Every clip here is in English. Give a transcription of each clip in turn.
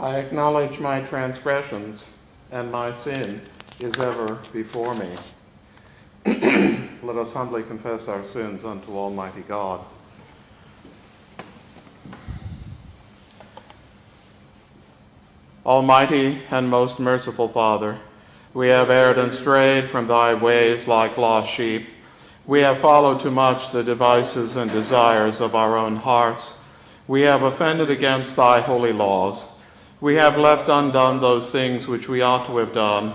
I acknowledge my transgressions, and my sin is ever before me. Let us humbly confess our sins unto Almighty God. Almighty and most merciful Father, we have erred and strayed from thy ways like lost sheep. We have followed too much the devices and desires of our own hearts. We have offended against thy holy laws. We have left undone those things which we ought to have done,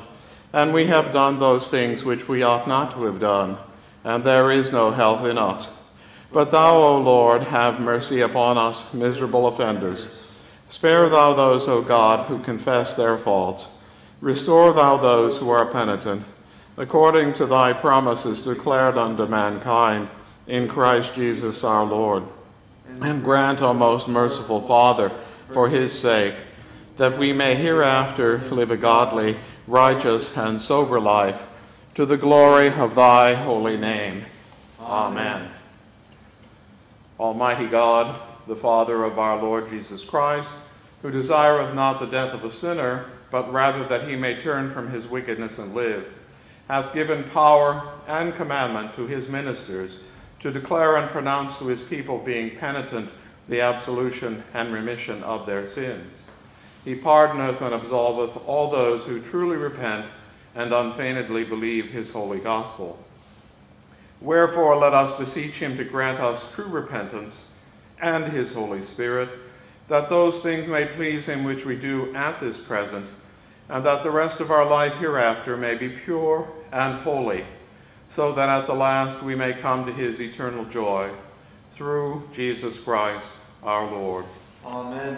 and we have done those things which we ought not to have done, and there is no health in us. But thou, O Lord, have mercy upon us, miserable offenders. Spare thou those, O God, who confess their faults. Restore thou those who are penitent, according to thy promises declared unto mankind in Christ Jesus our Lord. And grant, O most merciful Father, for his sake, that we may hereafter live a godly, righteous, and sober life, to the glory of thy holy name. Amen. Almighty God, the Father of our Lord Jesus Christ, who desireth not the death of a sinner, but rather that he may turn from his wickedness and live, hath given power and commandment to his ministers to declare and pronounce to his people, being penitent, the absolution and remission of their sins. He pardoneth and absolveth all those who truly repent and unfeignedly believe his holy gospel. Wherefore let us beseech him to grant us true repentance and his Holy Spirit, that those things may please him which we do at this present, and that the rest of our life hereafter may be pure and holy, so that at the last we may come to his eternal joy, through Jesus Christ our Lord. Amen.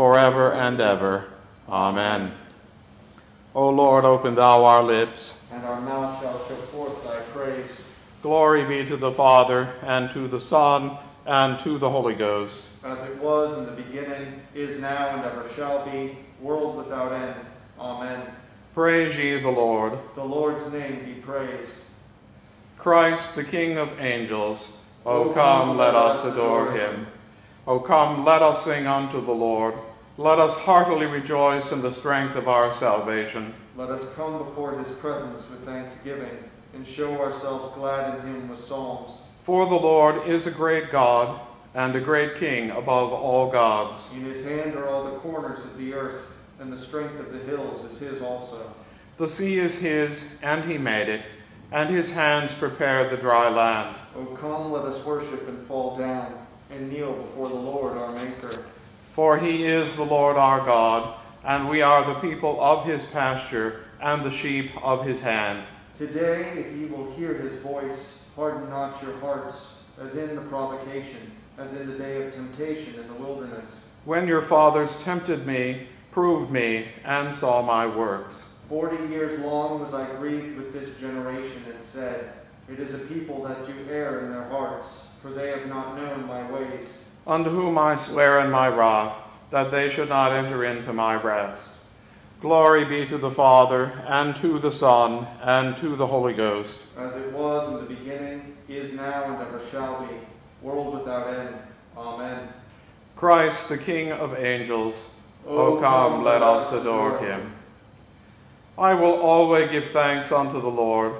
forever and ever. Amen. O Lord, open thou our lips, and our mouth shall show forth thy praise. Glory be to the Father, and to the Son, and to the Holy Ghost. As it was in the beginning, is now, and ever shall be, world without end. Amen. Praise ye the Lord. The Lord's name be praised. Christ, the King of angels, O come, let us adore him. O come, let us sing unto the Lord. Let us heartily rejoice in the strength of our salvation. Let us come before his presence with thanksgiving, and show ourselves glad in him with psalms. For the Lord is a great God, and a great King above all gods. In his hand are all the corners of the earth, and the strength of the hills is his also. The sea is his, and he made it, and his hands prepared the dry land. O come, let us worship and fall down, and kneel before the Lord our Maker. For he is the Lord our God, and we are the people of his pasture, and the sheep of his hand. Today, if ye will hear his voice, harden not your hearts, as in the provocation, as in the day of temptation in the wilderness. When your fathers tempted me, proved me, and saw my works. Forty years long was I grieved with this generation, and said, It is a people that do err in their hearts, for they have not known my ways. Unto whom I swear in my wrath, that they should not enter into my rest. Glory be to the Father, and to the Son, and to the Holy Ghost. As it was in the beginning, is now, and ever shall be, world without end. Amen. Christ, the King of angels, O come, let us adore him. I will always give thanks unto the Lord.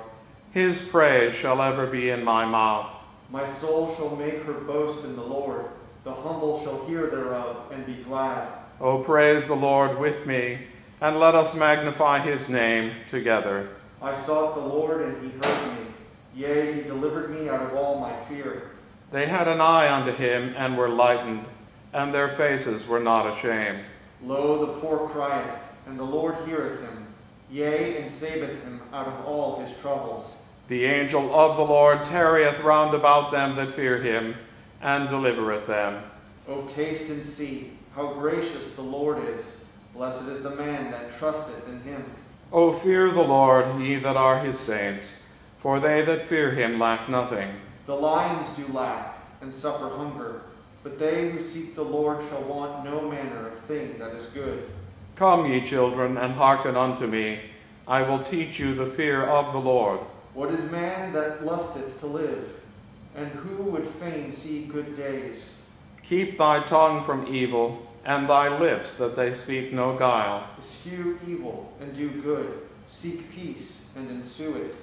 His praise shall ever be in my mouth. My soul shall make her boast in the Lord. The humble shall hear thereof and be glad. O praise the Lord with me, and let us magnify his name together. I sought the Lord, and he heard me. Yea, he delivered me out of all my fear. They had an eye unto him, and were lightened, and their faces were not ashamed. Lo, the poor crieth, and the Lord heareth him. Yea, and saveth him out of all his troubles. The angel of the Lord tarrieth round about them that fear him, and delivereth them. O taste and see how gracious the Lord is, Blessed is the man that trusteth in him. O fear the Lord, ye that are his saints, for they that fear him lack nothing. The lions do lack and suffer hunger, but they who seek the Lord shall want no manner of thing that is good. Come, ye children, and hearken unto me. I will teach you the fear of the Lord. What is man that lusteth to live? And who would fain see good days? Keep thy tongue from evil, and thy lips that they speak no guile. Eschew evil and do good. Seek peace and ensue it.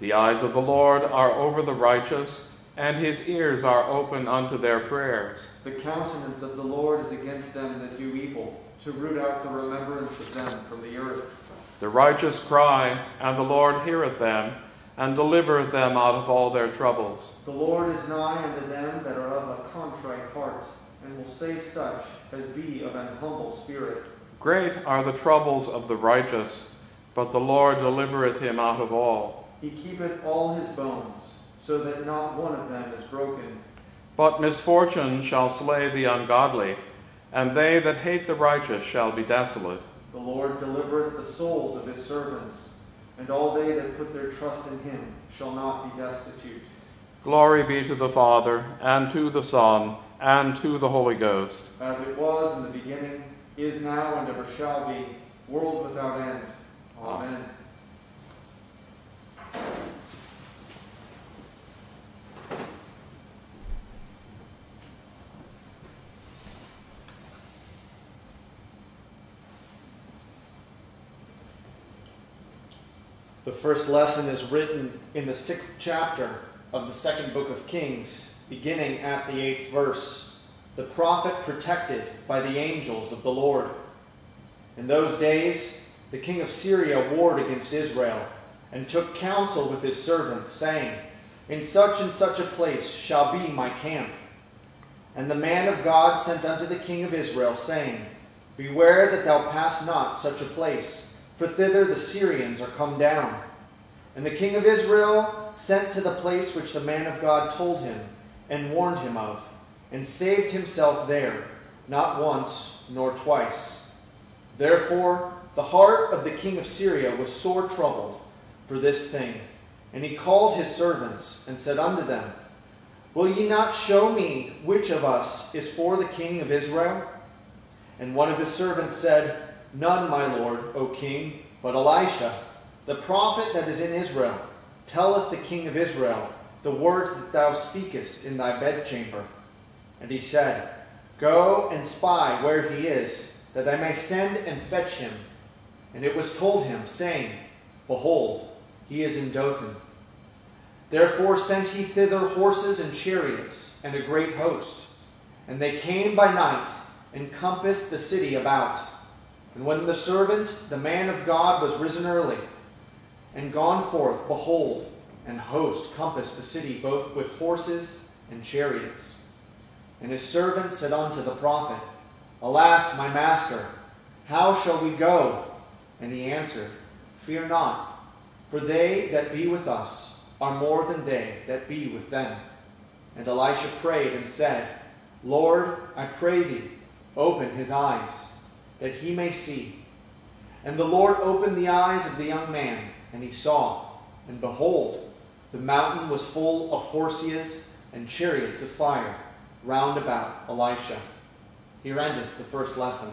The eyes of the Lord are over the righteous, and his ears are open unto their prayers. The countenance of the Lord is against them that do evil, to root out the remembrance of them from the earth. The righteous cry, and the Lord heareth them, and deliver them out of all their troubles. The Lord is nigh unto them that are of a contrite heart, and will save such as be of an humble spirit. Great are the troubles of the righteous, but the Lord delivereth him out of all. He keepeth all his bones, so that not one of them is broken. But misfortune shall slay the ungodly, and they that hate the righteous shall be desolate. The Lord delivereth the souls of his servants, and all they that put their trust in him shall not be destitute. Glory be to the Father, and to the Son, and to the Holy Ghost. As it was in the beginning, is now, and ever shall be, world without end. Amen. The first lesson is written in the sixth chapter of the second book of Kings, beginning at the eighth verse. The prophet protected by the angels of the Lord. In those days, the king of Syria warred against Israel and took counsel with his servants, saying, In such and such a place shall be my camp. And the man of God sent unto the king of Israel, saying, Beware that thou pass not such a place, for thither the Syrians are come down. And the king of Israel sent to the place which the man of God told him, and warned him of, and saved himself there, not once nor twice. Therefore, the heart of the king of Syria was sore troubled for this thing. And he called his servants, and said unto them, Will ye not show me which of us is for the king of Israel? And one of his servants said, None, my lord, O king, but Elisha, the prophet that is in Israel, telleth the king of Israel the words that thou speakest in thy bedchamber. And he said, Go and spy where he is, that I may send and fetch him. And it was told him, saying, Behold, he is in Dothan. Therefore sent he thither horses and chariots, and a great host. And they came by night, and compassed the city about. And when the servant, the man of God, was risen early, and gone forth, behold, an host compassed the city both with horses and chariots. And his servant said unto the prophet, Alas, my master, how shall we go? And he answered, Fear not, for they that be with us are more than they that be with them. And Elisha prayed and said, Lord, I pray thee, open his eyes, that he may see. And the Lord opened the eyes of the young man, and he saw. And behold, the mountain was full of horses and chariots of fire round about Elisha. Here endeth the first lesson.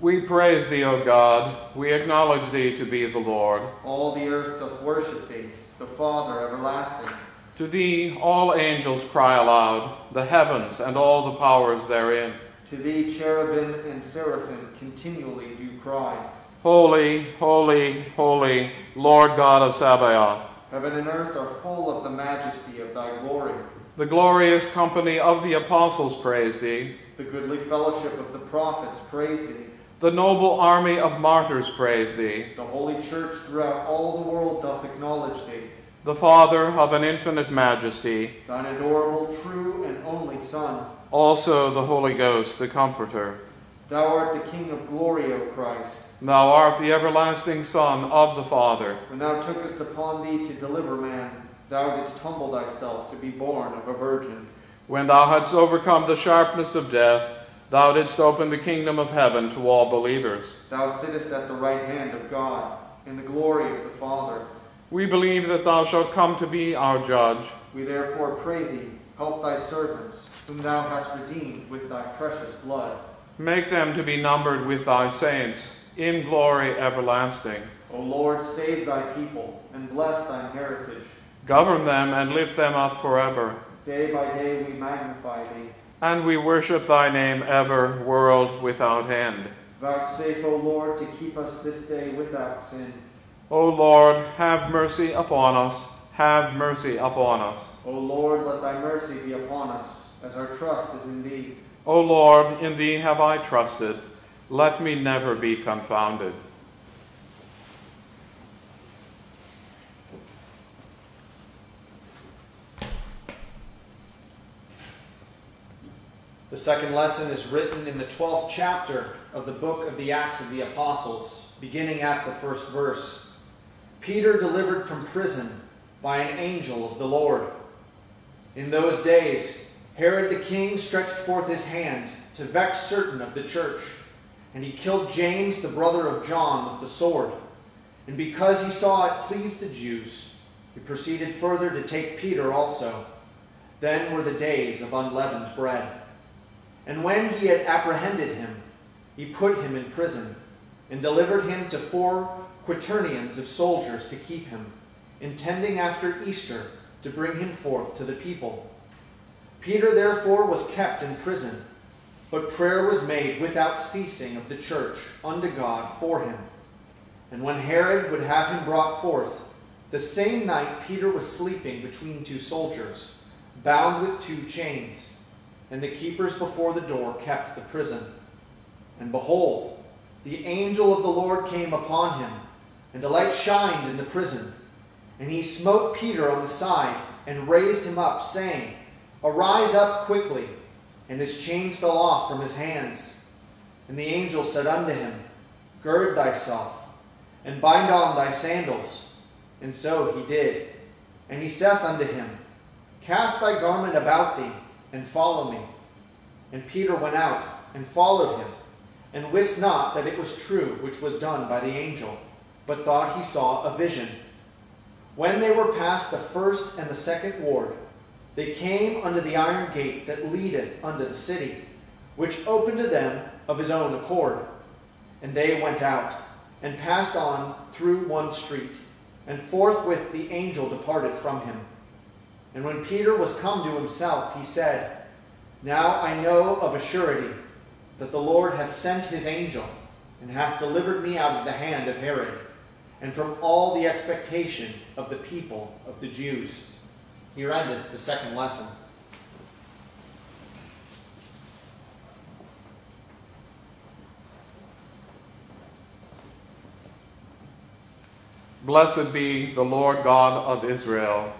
We praise thee, O God. We acknowledge thee to be the Lord. All the earth doth worship thee, the Father everlasting. To thee all angels cry aloud, the heavens and all the powers therein. To thee cherubim and seraphim continually do cry. Holy, holy, holy, Lord God of Sabaoth. Heaven and earth are full of the majesty of thy glory. The glorious company of the apostles praise thee. The goodly fellowship of the prophets praise thee. The noble army of martyrs praise thee. The holy church throughout all the world doth acknowledge thee. The Father of an infinite majesty. Thine adorable, true, and only Son. Also the Holy Ghost, the Comforter. Thou art the King of glory, O Christ. Thou art the everlasting Son of the Father. When thou tookest upon thee to deliver man, thou didst humble thyself to be born of a virgin. When thou hadst overcome the sharpness of death, thou didst open the kingdom of heaven to all believers. Thou sittest at the right hand of God, in the glory of the Father. We believe that thou shalt come to be our judge. We therefore pray thee, help thy servants, whom thou hast redeemed with thy precious blood. Make them to be numbered with thy saints in glory everlasting. O Lord, save thy people, and bless thine heritage. Govern them and lift them up forever. Day by day we magnify thee. And we worship thy name ever, world without end. Vouchsafe, O Lord, to keep us this day without sin. O Lord, have mercy upon us. Have mercy upon us. O Lord, let thy mercy be upon us, as our trust is in thee. O Lord, in thee have I trusted. Let me never be confounded. The second lesson is written in the 12th chapter of the book of the Acts of the Apostles, beginning at the first verse. Peter delivered from prison by an angel of the Lord. In those days, Herod the king stretched forth his hand to vex certain of the church, and he killed James, the brother of John, with the sword. And because he saw it pleased the Jews, he proceeded further to take Peter also. Then were the days of unleavened bread. And when he had apprehended him, he put him in prison, and delivered him to four quaternions of soldiers to keep him, intending after Easter to bring him forth to the people. Peter therefore was kept in prison, but prayer was made without ceasing of the church unto God for him. And when Herod would have him brought forth, the same night Peter was sleeping between two soldiers, bound with two chains and the keepers before the door kept the prison. And behold, the angel of the Lord came upon him, and a light shined in the prison. And he smote Peter on the side, and raised him up, saying, Arise up quickly. And his chains fell off from his hands. And the angel said unto him, Gird thyself, and bind on thy sandals. And so he did. And he saith unto him, Cast thy garment about thee, and follow me. And Peter went out and followed him, and wist not that it was true which was done by the angel, but thought he saw a vision. When they were past the first and the second ward, they came unto the iron gate that leadeth unto the city, which opened to them of his own accord. And they went out, and passed on through one street, and forthwith the angel departed from him. And when Peter was come to himself, he said, Now I know of a surety that the Lord hath sent his angel, and hath delivered me out of the hand of Herod, and from all the expectation of the people of the Jews. Here endeth the second lesson. Blessed be the Lord God of Israel,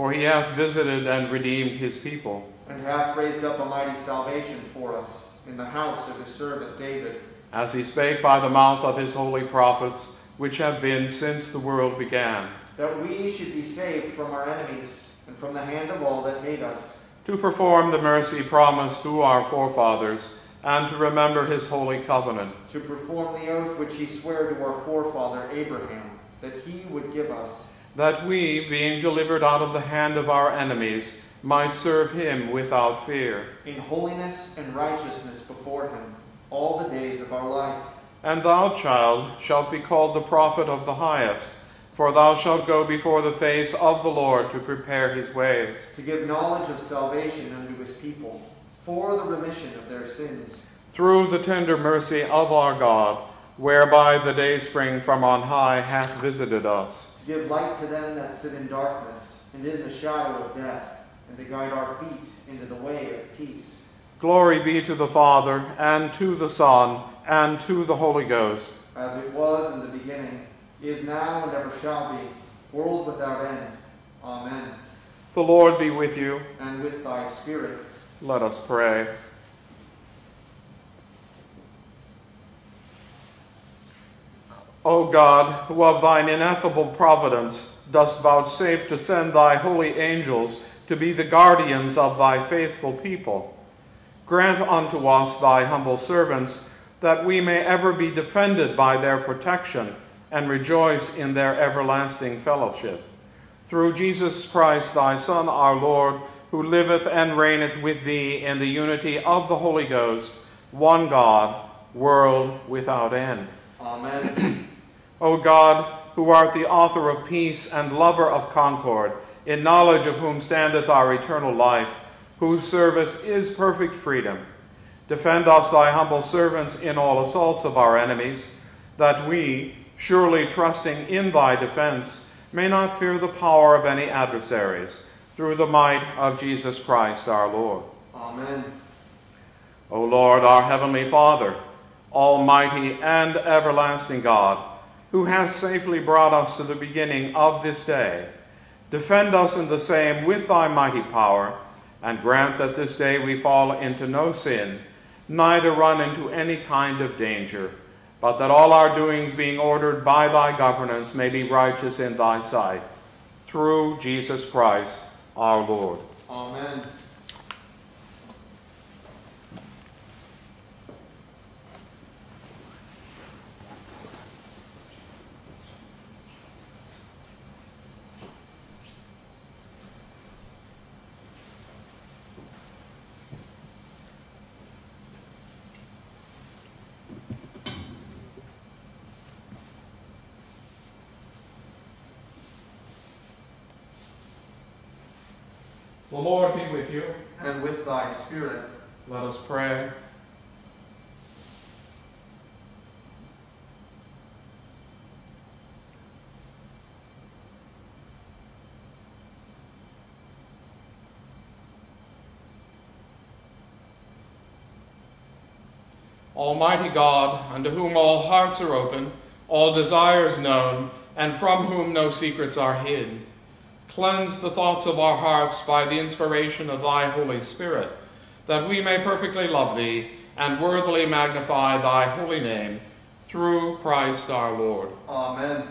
for he hath visited and redeemed his people, and hath raised up a mighty salvation for us in the house of his servant David, as he spake by the mouth of his holy prophets, which have been since the world began, that we should be saved from our enemies and from the hand of all that hate us, to perform the mercy promised to our forefathers, and to remember his holy covenant, to perform the oath which he sware to our forefather Abraham, that he would give us, that we, being delivered out of the hand of our enemies, might serve him without fear. in holiness and righteousness before him all the days of our life. And thou, child, shalt be called the prophet of the highest, for thou shalt go before the face of the Lord to prepare his ways, to give knowledge of salvation unto his people, for the remission of their sins, through the tender mercy of our God, whereby the dayspring from on high hath visited us. To give light to them that sit in darkness and in the shadow of death, and to guide our feet into the way of peace. Glory be to the Father, and to the Son, and to the Holy Ghost, As it was in the beginning, is now, and ever shall be, world without end. Amen. The Lord be with you. And with thy spirit. Let us pray. O God, who of thine ineffable providence dost vouchsafe to send thy holy angels to be the guardians of thy faithful people, grant unto us, thy humble servants, that we may ever be defended by their protection and rejoice in their everlasting fellowship. Through Jesus Christ, thy Son, our Lord, who liveth and reigneth with thee in the unity of the Holy Ghost, one God, world without end. Amen. O God, who art the author of peace and lover of concord, in knowledge of whom standeth our eternal life, whose service is perfect freedom, defend us, thy humble servants, in all assaults of our enemies, that we, surely trusting in thy defense, may not fear the power of any adversaries, through the might of Jesus Christ our Lord. Amen. O Lord, our heavenly Father, almighty and everlasting God, who hast safely brought us to the beginning of this day, defend us in the same with thy mighty power, and grant that this day we fall into no sin, neither run into any kind of danger, but that all our doings being ordered by thy governance may be righteous in thy sight. Through Jesus Christ our Lord. Amen. The Lord be with you. And with thy spirit. Let us pray. Almighty God, unto whom all hearts are open, all desires known, and from whom no secrets are hid, cleanse the thoughts of our hearts by the inspiration of thy Holy Spirit, that we may perfectly love thee and worthily magnify thy holy name, through Christ our Lord. Amen.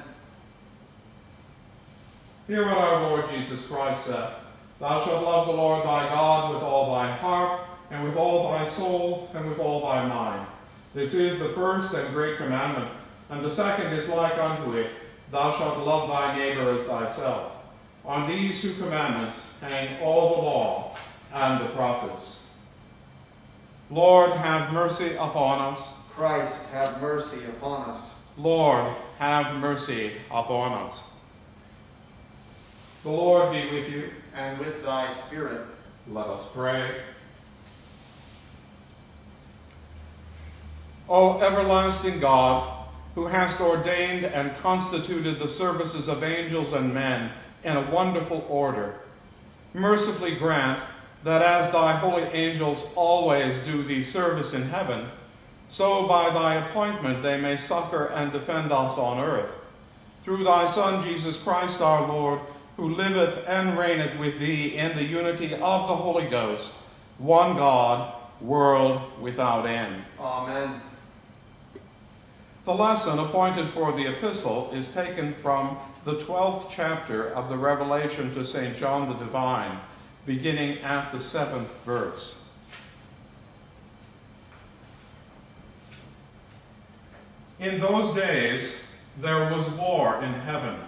Hear what our Lord Jesus Christ said. Thou shalt love the Lord thy God with all thy heart, and with all thy soul, and with all thy mind. This is the first and great commandment, and the second is like unto it, Thou shalt love thy neighbor as thyself. On these two commandments hang all the law and the prophets. Lord, have mercy upon us. Christ, have mercy upon us. Lord, have mercy upon us. The Lord be with you. And with thy spirit. Let us pray. O everlasting God, who hast ordained and constituted the services of angels and men in a wonderful order, mercifully grant that as thy holy angels always do thee service in heaven, so by thy appointment they may succor and defend us on earth. Through thy Son, Jesus Christ our Lord, who liveth and reigneth with thee in the unity of the Holy Ghost, one God, world without end. Amen. The lesson appointed for the epistle is taken from the 12th chapter of the Revelation to St. John the Divine, beginning at the seventh verse. In those days there was war in heaven.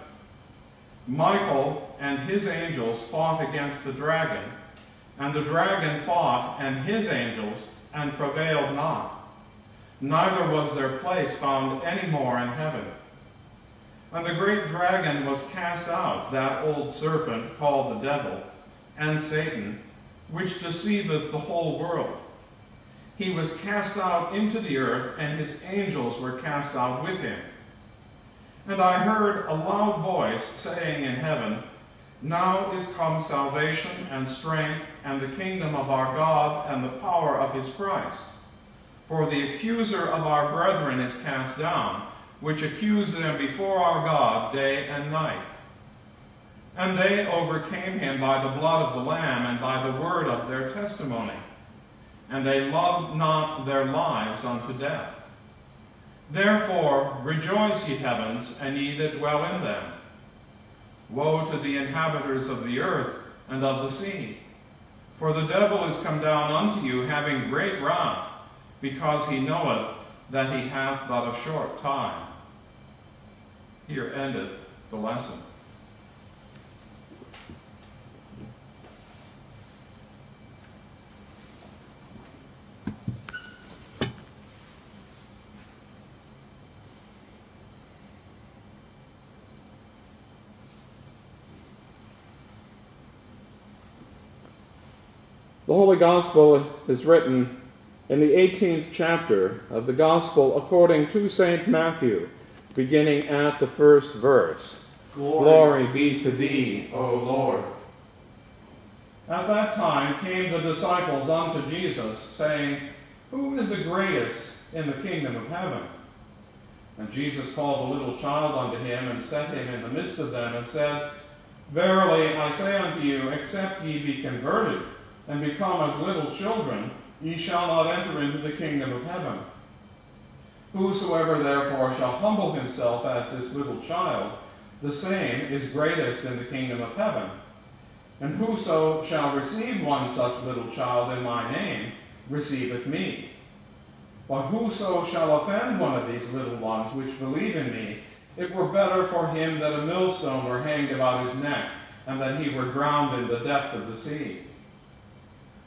Michael and his angels fought against the dragon, and the dragon fought and his angels, and prevailed not. Neither was their place found any more in heaven. And the great dragon was cast out, that old serpent called the devil, and Satan, which deceiveth the whole world. He was cast out into the earth, and his angels were cast out with him. And I heard a loud voice saying in heaven, Now is come salvation and strength and the kingdom of our God and the power of his Christ. For the accuser of our brethren is cast down, which accused them before our God day and night. And they overcame him by the blood of the Lamb and by the word of their testimony. And they loved not their lives unto death. Therefore rejoice, ye heavens, and ye that dwell in them. Woe to the inhabitants of the earth and of the sea. For the devil is come down unto you, having great wrath, because he knoweth that he hath but a short time. Here endeth the lesson. The Holy Gospel is written in the 18th chapter of the Gospel according to St. Matthew, beginning at the first verse. Glory, Glory be to thee, O Lord. At that time came the disciples unto Jesus, saying, Who is the greatest in the kingdom of heaven? And Jesus called a little child unto him, and set him in the midst of them, and said, Verily I say unto you, except ye be converted, and become as little children, ye shall not enter into the kingdom of heaven. Whosoever therefore shall humble himself as this little child, the same is greatest in the kingdom of heaven. And whoso shall receive one such little child in my name, receiveth me. But whoso shall offend one of these little ones which believe in me, it were better for him that a millstone were hanged about his neck, and that he were drowned in the depth of the sea.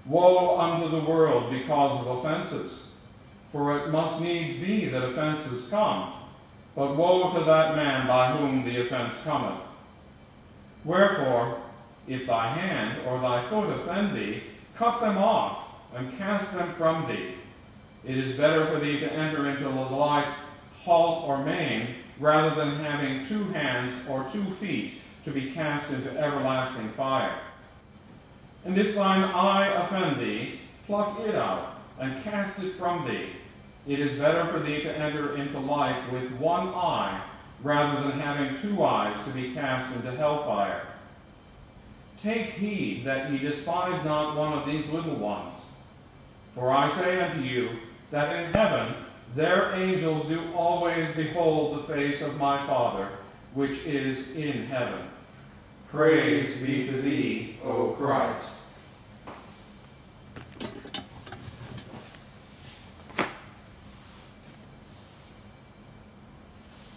Woe unto the world because of offenses, for it must needs be that offenses come, but woe to that man by whom the offense cometh. Wherefore, if thy hand or thy foot offend thee, cut them off, and cast them from thee. It is better for thee to enter into life halt or maim, rather than having two hands or two feet to be cast into everlasting fire. And if thine eye offend thee, pluck it out, and cast it from thee. It is better for thee to enter into life with one eye, rather than having two eyes to be cast into hellfire. Take heed that ye despise not one of these little ones. For I say unto you, that in heaven their angels do always behold the face of my Father, which is in heaven. Praise be to thee, O Christ.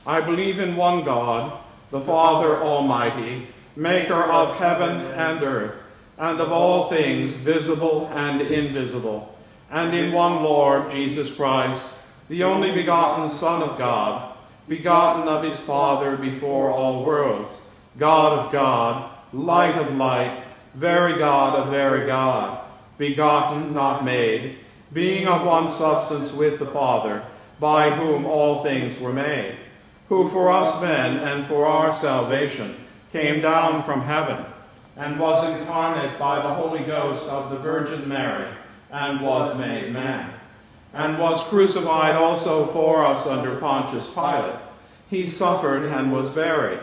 I believe in one God, the Father Almighty, maker of heaven and earth, and of all things visible and invisible, and in one Lord Jesus Christ, the only begotten Son of God, begotten of his Father before all worlds, God of God, light of light, very God of very God, begotten, not made, being of one substance with the Father, by whom all things were made, who for us men and for our salvation came down from heaven, and was incarnate by the Holy Ghost of the Virgin Mary, and was made man, and was crucified also for us under Pontius Pilate. He suffered and was buried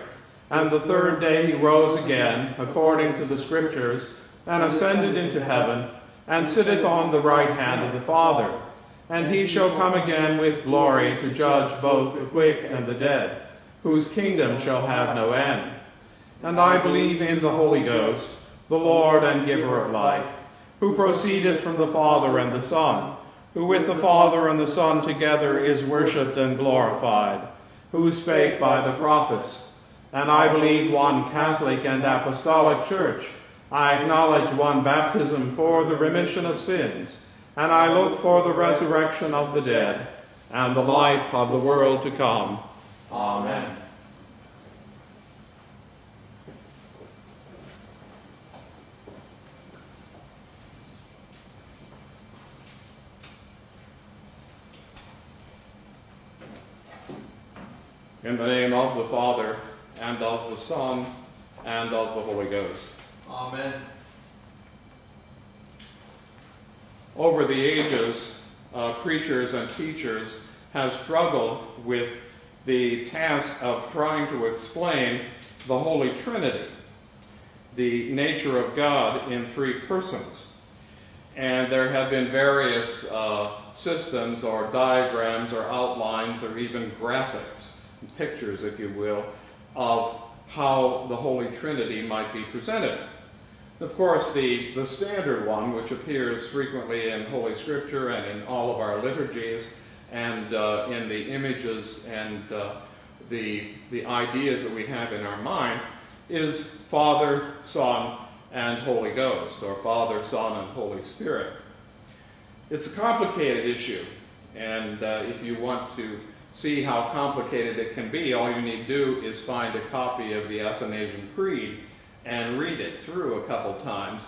and the third day he rose again, according to the Scriptures, and ascended into heaven, and sitteth on the right hand of the Father. And he shall come again with glory to judge both the quick and the dead, whose kingdom shall have no end. And I believe in the Holy Ghost, the Lord and giver of life, who proceedeth from the Father and the Son, who with the Father and the Son together is worshipped and glorified, who spake by the prophets, and I believe one Catholic and Apostolic Church. I acknowledge one baptism for the remission of sins, and I look for the resurrection of the dead and the life of the world to come. Amen. In the name of the Father, and of the Son, and of the Holy Ghost. Amen. Over the ages, uh, preachers and teachers have struggled with the task of trying to explain the Holy Trinity, the nature of God in three persons. And there have been various uh, systems or diagrams or outlines or even graphics, pictures, if you will, of how the Holy Trinity might be presented. Of course, the, the standard one, which appears frequently in Holy Scripture and in all of our liturgies and uh, in the images and uh, the, the ideas that we have in our mind, is Father, Son, and Holy Ghost, or Father, Son, and Holy Spirit. It's a complicated issue, and uh, if you want to see how complicated it can be, all you need to do is find a copy of the Athanasian Creed and read it through a couple times.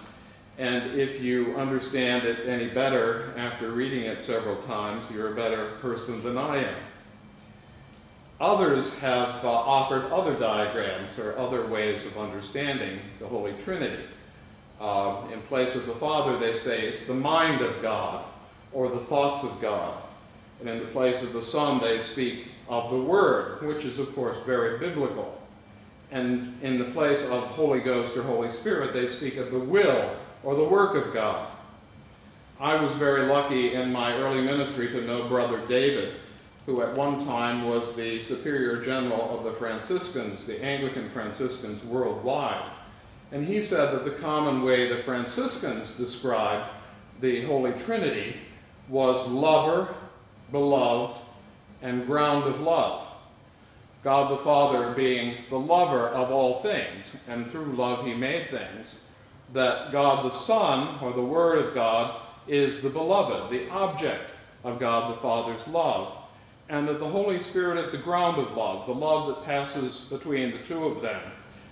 And if you understand it any better after reading it several times, you're a better person than I am. Others have uh, offered other diagrams or other ways of understanding the Holy Trinity. Uh, in place of the Father, they say it's the mind of God or the thoughts of God. And in the place of the Son, they speak of the Word, which is, of course, very biblical. And in the place of Holy Ghost or Holy Spirit, they speak of the will or the work of God. I was very lucky in my early ministry to know Brother David, who at one time was the Superior General of the Franciscans, the Anglican Franciscans worldwide. And he said that the common way the Franciscans described the Holy Trinity was lover, beloved, and ground of love. God the Father being the lover of all things, and through love he made things, that God the Son, or the Word of God, is the beloved, the object of God the Father's love, and that the Holy Spirit is the ground of love, the love that passes between the two of them,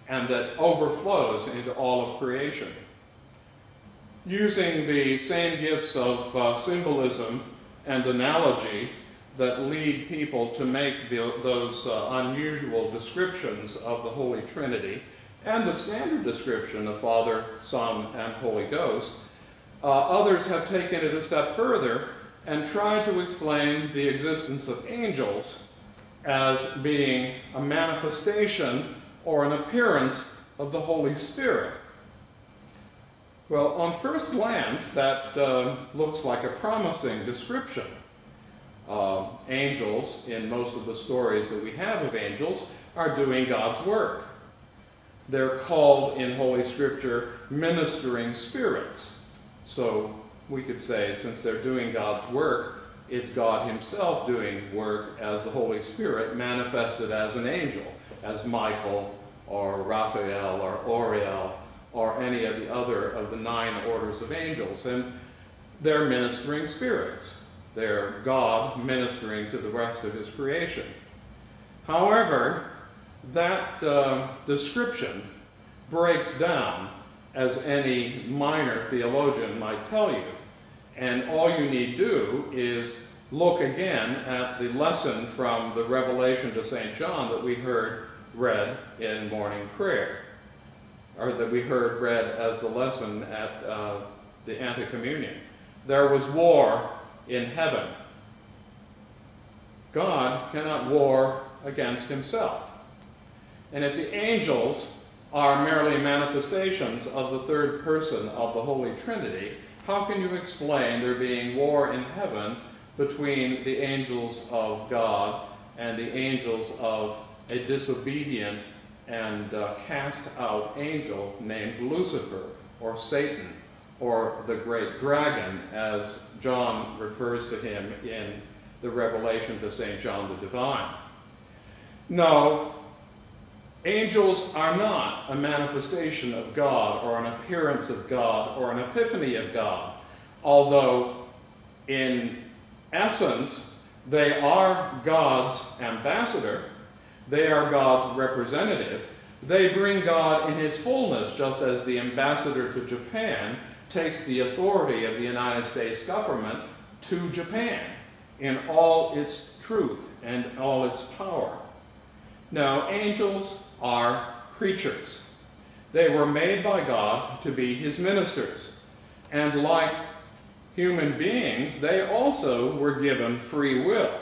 and that overflows into all of creation. Using the same gifts of uh, symbolism and analogy that lead people to make the, those uh, unusual descriptions of the Holy Trinity and the standard description of Father, Son, and Holy Ghost, uh, others have taken it a step further and tried to explain the existence of angels as being a manifestation or an appearance of the Holy Spirit. Well, on first glance, that uh, looks like a promising description. Uh, angels, in most of the stories that we have of angels, are doing God's work. They're called in Holy Scripture ministering spirits. So we could say, since they're doing God's work, it's God Himself doing work as the Holy Spirit manifested as an angel, as Michael or Raphael or Uriel or any of the other of the nine orders of angels. And they're ministering spirits. They're God ministering to the rest of His creation. However, that uh, description breaks down as any minor theologian might tell you. And all you need do is look again at the lesson from the Revelation to St. John that we heard read in morning prayer, or that we heard read as the lesson at uh, the Antecommunion. There was war in heaven. God cannot war against himself. And if the angels are merely manifestations of the third person of the Holy Trinity, how can you explain there being war in heaven between the angels of God and the angels of a disobedient and uh, cast out angel named Lucifer or Satan or the great dragon as John refers to him in the revelation to St. John the Divine. No, Angels are not a manifestation of God or an appearance of God or an epiphany of God, although in essence they are God's ambassador, they are God's representative, they bring God in his fullness, just as the ambassador to Japan takes the authority of the United States government to Japan in all its truth and all its power. Now, angels are creatures. They were made by God to be his ministers. And like human beings, they also were given free will.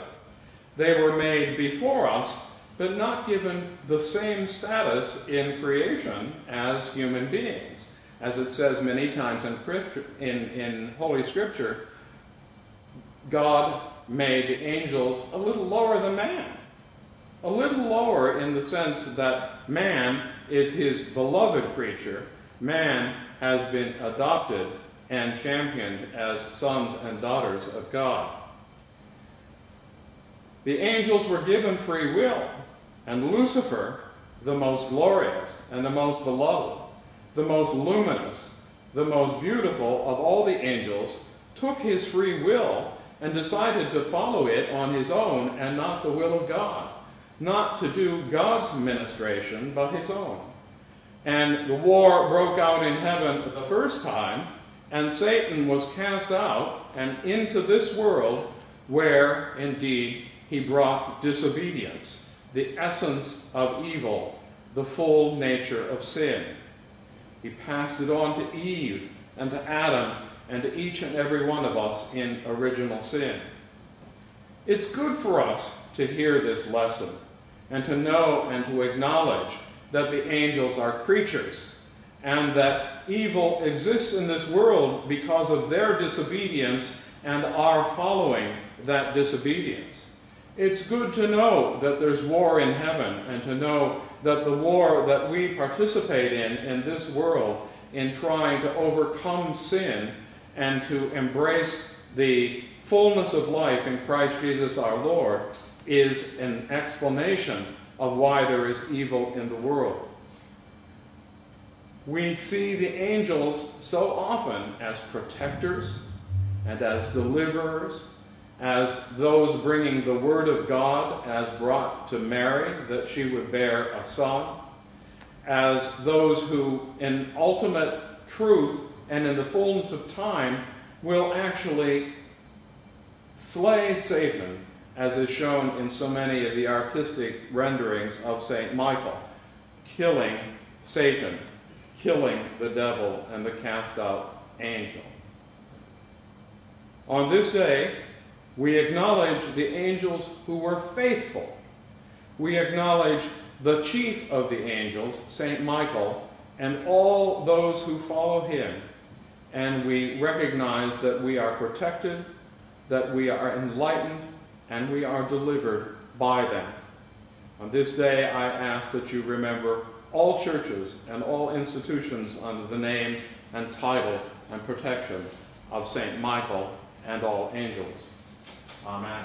They were made before us, but not given the same status in creation as human beings. As it says many times in, in, in Holy Scripture, God made the angels a little lower than man. A little lower in the sense that man is his beloved creature. Man has been adopted and championed as sons and daughters of God. The angels were given free will, and Lucifer, the most glorious and the most beloved, the most luminous, the most beautiful of all the angels, took his free will and decided to follow it on his own and not the will of God. Not to do God's ministration, but his own. And the war broke out in heaven the first time, and Satan was cast out and into this world where, indeed, he brought disobedience, the essence of evil, the full nature of sin. He passed it on to Eve and to Adam and to each and every one of us in original sin. It's good for us to hear this lesson and to know and to acknowledge that the angels are creatures and that evil exists in this world because of their disobedience and our following that disobedience. It's good to know that there's war in heaven and to know that the war that we participate in in this world in trying to overcome sin and to embrace the fullness of life in Christ Jesus our Lord is an explanation of why there is evil in the world. We see the angels so often as protectors and as deliverers, as those bringing the word of God as brought to Mary that she would bear a son, as those who in ultimate truth and in the fullness of time will actually slay Satan as is shown in so many of the artistic renderings of St. Michael, killing Satan, killing the devil and the cast out angel. On this day, we acknowledge the angels who were faithful. We acknowledge the chief of the angels, St. Michael, and all those who follow him. And we recognize that we are protected, that we are enlightened, and we are delivered by them. On this day, I ask that you remember all churches and all institutions under the name and title and protection of St. Michael and all angels. Amen.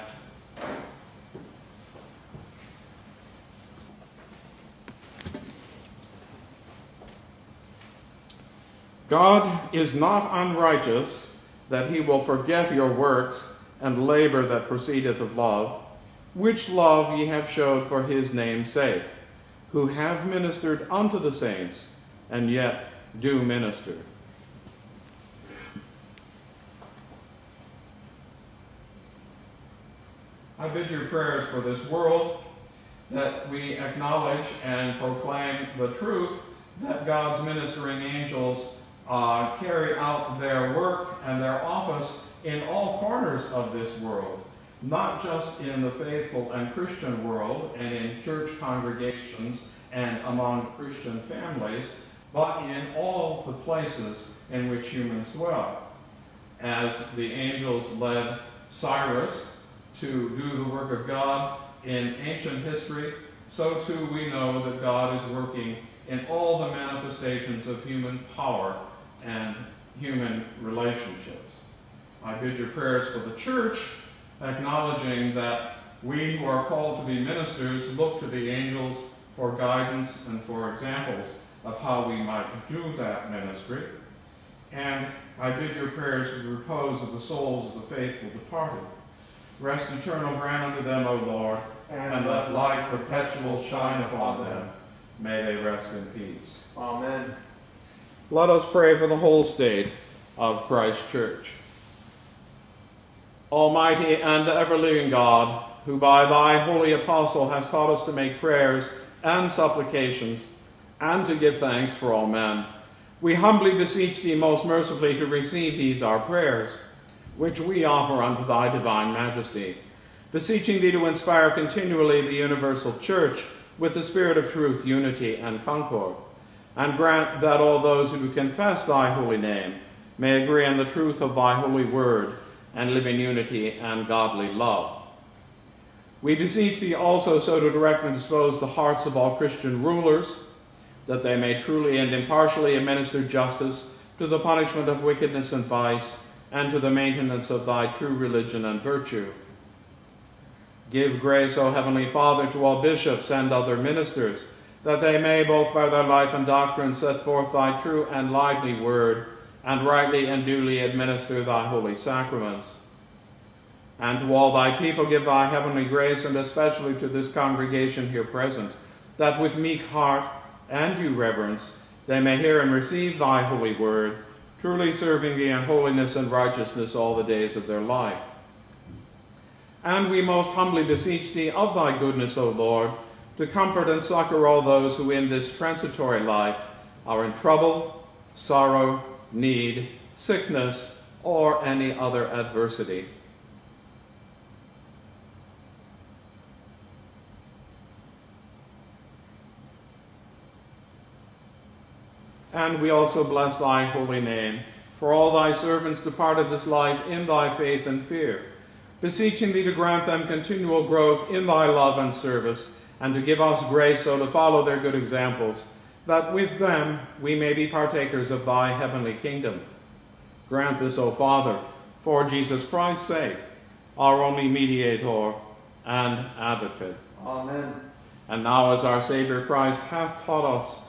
God is not unrighteous that he will forget your works and labor that proceedeth of love, which love ye have showed for his name's sake, who have ministered unto the saints, and yet do minister. I bid your prayers for this world, that we acknowledge and proclaim the truth that God's ministering angels uh, carry out their work and their office in all corners of this world, not just in the faithful and Christian world and in church congregations and among Christian families, but in all the places in which humans dwell. As the angels led Cyrus to do the work of God in ancient history, so too we know that God is working in all the manifestations of human power and human relationships. I bid your prayers for the church, acknowledging that we who are called to be ministers look to the angels for guidance and for examples of how we might do that ministry. And I bid your prayers for the repose of the souls of the faithful departed. Rest eternal grant unto them, O Lord, and, and let light perpetual shine upon them. May they rest in peace. Amen. Let us pray for the whole state of Christ Church. Almighty and ever-living God, who by thy holy apostle hast taught us to make prayers and supplications, and to give thanks for all men, we humbly beseech thee most mercifully to receive these our prayers, which we offer unto thy divine majesty, beseeching thee to inspire continually the universal church with the spirit of truth, unity, and concord, and grant that all those who confess thy holy name may agree in the truth of thy holy word, and live in unity and godly love. We beseech thee also so to direct and dispose the hearts of all Christian rulers, that they may truly and impartially administer justice to the punishment of wickedness and vice, and to the maintenance of thy true religion and virtue. Give grace, O Heavenly Father, to all bishops and other ministers, that they may both by their life and doctrine set forth thy true and lively word, and rightly and duly administer thy holy sacraments. And to all thy people give thy heavenly grace, and especially to this congregation here present, that with meek heart and due reverence they may hear and receive thy holy word, truly serving thee in holiness and righteousness all the days of their life. And we most humbly beseech thee of thy goodness, O Lord, to comfort and succor all those who in this transitory life are in trouble, sorrow, need, sickness, or any other adversity. And we also bless thy holy name, for all thy servants departed this life in thy faith and fear, beseeching thee to grant them continual growth in thy love and service, and to give us grace so to follow their good examples, that with them we may be partakers of thy heavenly kingdom. Grant this, O Father, for Jesus Christ's sake, our only mediator and advocate. Amen. And now as our Savior Christ hath taught us,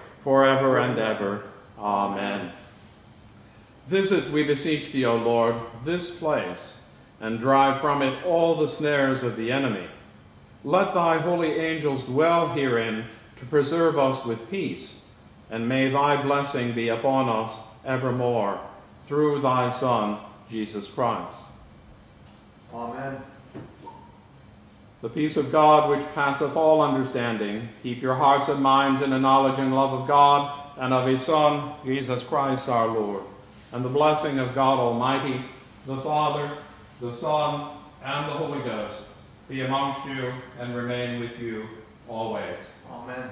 forever and ever. Amen. Visit, we beseech thee, O Lord, this place, and drive from it all the snares of the enemy. Let thy holy angels dwell herein to preserve us with peace, and may thy blessing be upon us evermore, through thy Son, Jesus Christ. Amen. The peace of God, which passeth all understanding, keep your hearts and minds in the knowledge and love of God and of his Son, Jesus Christ our Lord. And the blessing of God Almighty, the Father, the Son, and the Holy Ghost be amongst you and remain with you always. Amen.